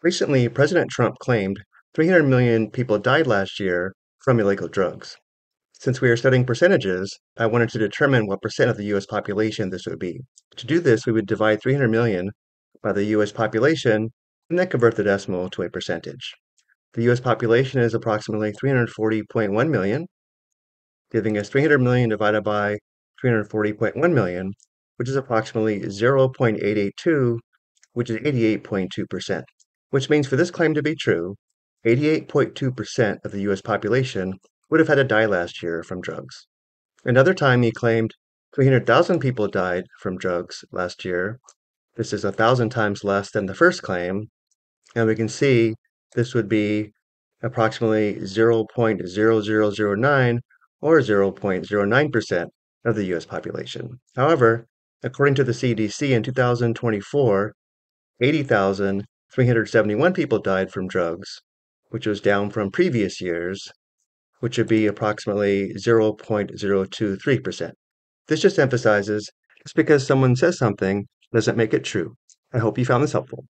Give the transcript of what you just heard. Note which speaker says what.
Speaker 1: Recently, President Trump claimed 300 million people died last year from illegal drugs. Since we are studying percentages, I wanted to determine what percent of the US population this would be. To do this, we would divide 300 million by the US population and then convert the decimal to a percentage. The US population is approximately 340.1 million, giving us 300 million divided by 340.1 million, which is approximately 0.882, which is 88.2% which means for this claim to be true, 88.2% of the US population would have had to die last year from drugs. Another time he claimed 300,000 people died from drugs last year. This is a thousand times less than the first claim, and we can see this would be approximately 0.0009 or 0.09% of the US population. However, according to the CDC in 2024, 80,000 371 people died from drugs, which was down from previous years, which would be approximately 0.023%. This just emphasizes just because someone says something doesn't make it true. I hope you found this helpful.